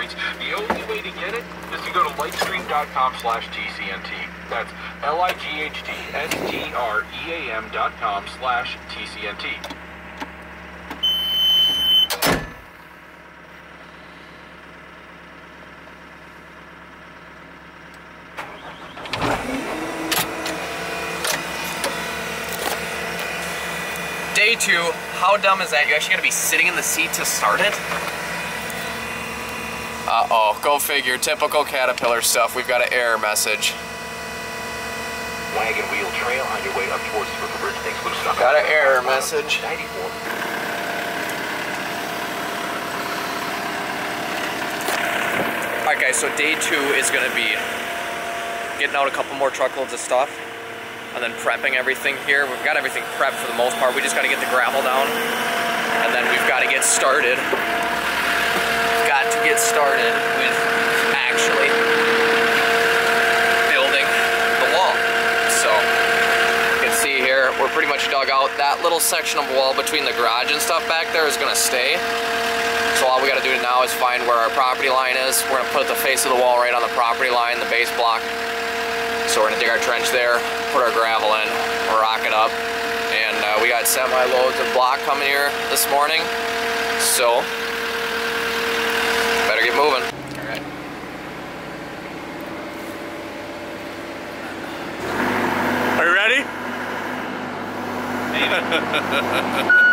The only way to get it is to go to lightstream.com slash TCNT. That's L-I-G-H-T-S-T-R-E-A-M dot com slash TCNT. Day two, how dumb is that? You actually gotta be sitting in the seat to start it? Uh-oh, go figure. Typical Caterpillar stuff. We've got an error message. Wagon wheel trail on your way up towards the River Bridge. Thanks for stopping. Got an error message. 94. Alright guys, so day two is gonna be getting out a couple more truckloads of stuff and then prepping everything here. We've got everything prepped for the most part. We just gotta get the gravel down and then we've gotta get started. Got to get started with actually building the wall. So you can see here, we're pretty much dug out. That little section of wall between the garage and stuff back there is gonna stay. So all we gotta do now is find where our property line is. We're gonna put the face of the wall right on the property line, the base block. So we're gonna dig our trench there, put our gravel in, rock it up. And uh, we got semi loads of block coming here this morning. So, better get moving. All right. Are you ready?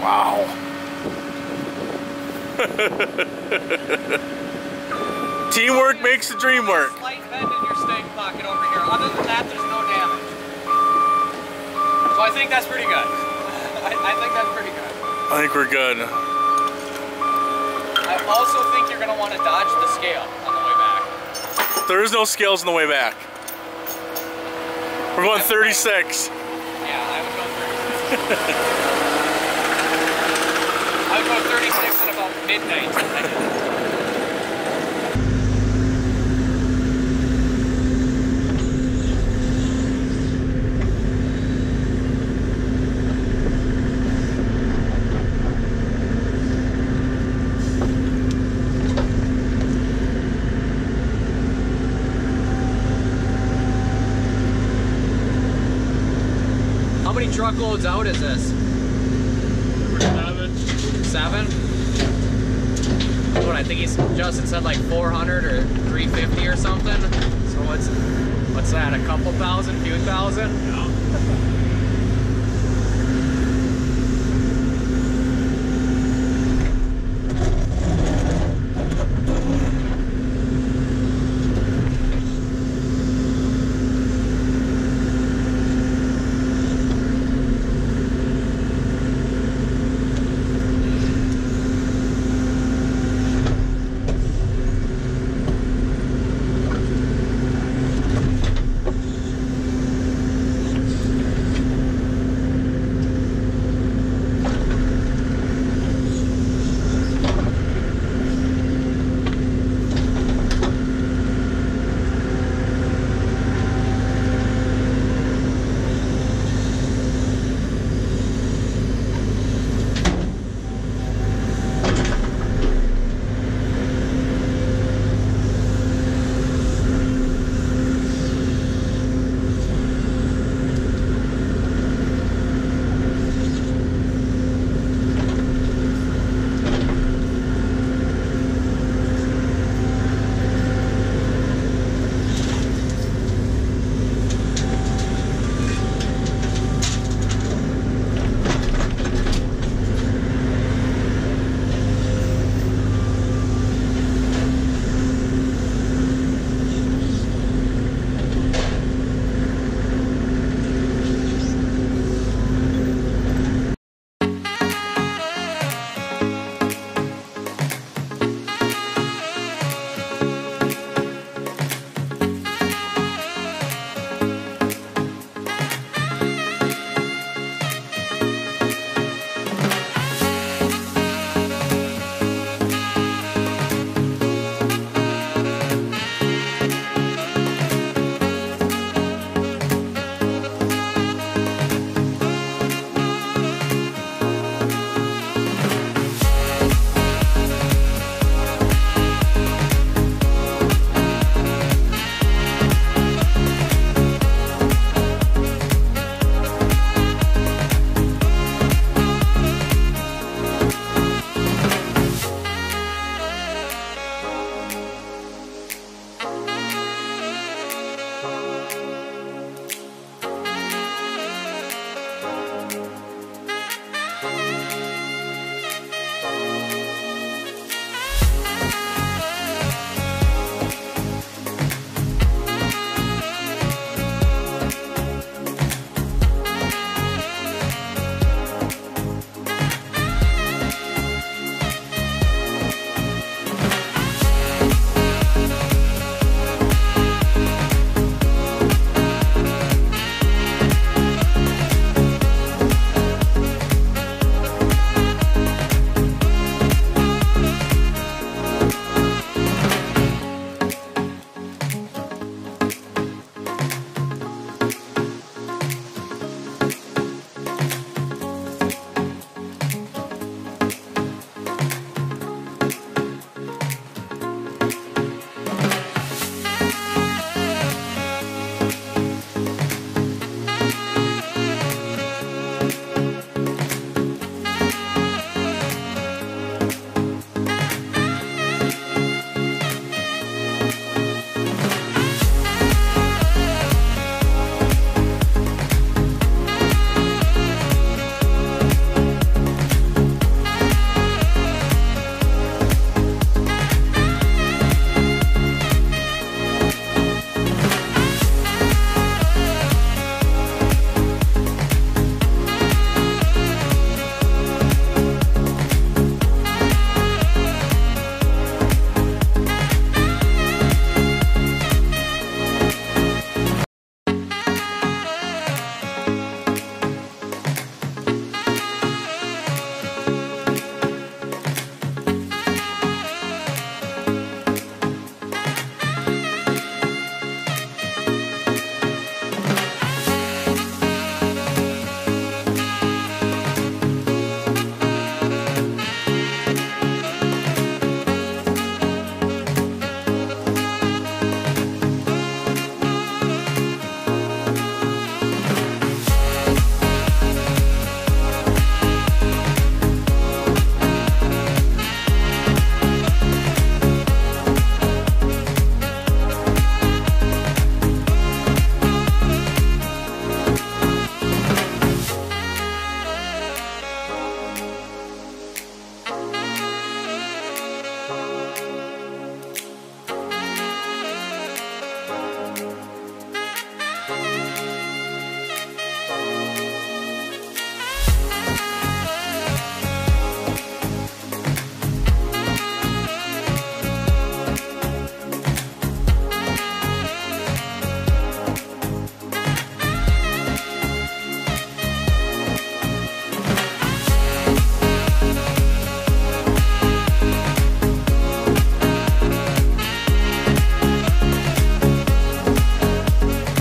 Wow. Teamwork makes the dream work. Slight bend in your stake pocket over here. Other than that, there's no damage. So I think that's pretty good. I, I think that's pretty good. I think we're good. I also think you're gonna want to dodge the scale on the way back. There is no scales on the way back. We're going 36. Yeah, I would go 36. I would go 36 at about midnight. How many truckloads out is this? Seven? What I think he's Justin said like 400 or 350 or something. So what's what's that? A couple thousand, few thousand?